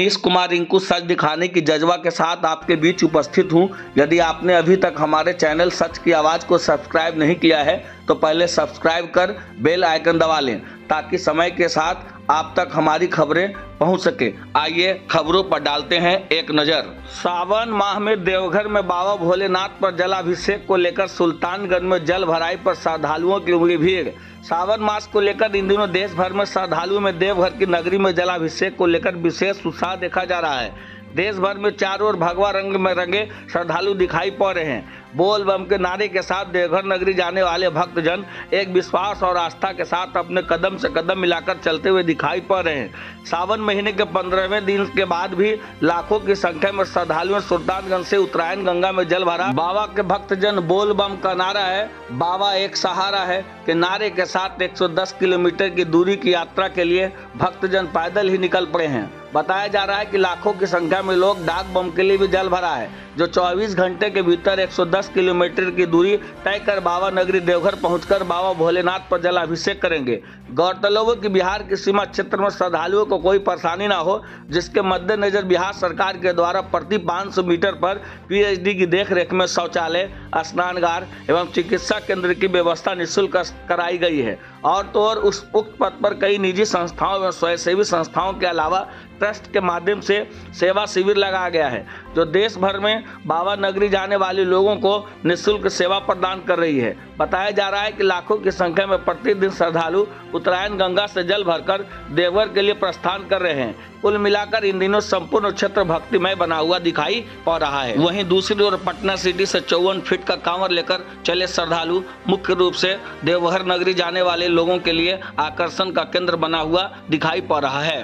मनीष कुमार रिंकू सच दिखाने की जज्बा के साथ आपके बीच उपस्थित हूँ। यदि आपने अभी तक हमारे चैनल सच की आवाज़ को सब्सक्राइब नहीं किया है तो पहले सब्सक्राइब कर बेल आइकन दबा लें, ताकि समय के साथ आप तक हमारी खबरें पहुँच सके। आइए खबरों पर डालते हैं एक नज़र। सावन माह में देवघर में बाबा भोलेनाथ पर जलाभिषेक को लेकर सुल्तानगंज में जल भराई पर श्रद्धालुओं की उमड़ी भीड़। सावन मास को लेकर इन दिनों देश भर में श्रद्धालुओं में देवघर की नगरी में जलाभिषेक को लेकर विशेष उत्साह देखा जा रहा है। देश भर में चारों ओर भगवा रंग में रंगे श्रद्धालु दिखाई पड़ रहे हैं। बोल बम के नारे के साथ देवघर नगरी जाने वाले भक्तजन एक विश्वास और आस्था के साथ अपने कदम से कदम मिलाकर चलते हुए दिखाई पड़ रहे हैं। सावन महीने के पंद्रहवें दिन के बाद भी लाखों की संख्या में श्रद्धालुओं सुल्तानगंज से उत्तरायण गंगा में जल भरा। बाबा के भक्तजन बोल बम का नारा है। बाबा एक सहारा है के नारे के साथ 110 किलोमीटर की दूरी की यात्रा के लिए भक्तजन पैदल ही निकल पड़े हैं। बताया जा रहा है कि लाखों की संख्या में लोग डाक बम के लिए भी जल भरा है, जो 24 घंटे के भीतर 110 किलोमीटर की दूरी तय कर बाबा नगरी देवघर पहुंचकर बाबा भोलेनाथ पर जलाभिषेक करेंगे। गौरतलब हो कि बिहार के सीमा क्षेत्र में श्रद्धालुओं को कोई परेशानी न हो, जिसके मद्देनजर बिहार सरकार के द्वारा प्रति 500 मीटर पर पीएचडी की देखरेख में शौचालय स्नानगार एवं चिकित्सा केंद्र की व्यवस्था निःशुल्क कराई गई है। और तो और उस उक्त पद पर कई निजी संस्थाओं एवं स्वयंसेवी संस्थाओं के अलावा ट्रस्ट के माध्यम से सेवा शिविर लगाया गया है, जो देश भर में बाबा नगरी जाने वाले लोगों को निःशुल्क सेवा प्रदान कर रही है। बताया जा रहा है कि लाखों की संख्या में प्रतिदिन श्रद्धालु उत्तरायण गंगा से जल भरकर देवघर के लिए प्रस्थान कर रहे हैं। कुल मिलाकर इन दिनों संपूर्ण क्षेत्र भक्तिमय बना हुआ दिखाई पड़ रहा है। वहीं दूसरी ओर पटना सिटी से चौवन फीट का कांवर लेकर चले श्रद्धालु, मुख्य रूप से देवघर नगरी जाने वाले लोगों के लिए आकर्षण का केंद्र बना हुआ दिखाई पड़ रहा है।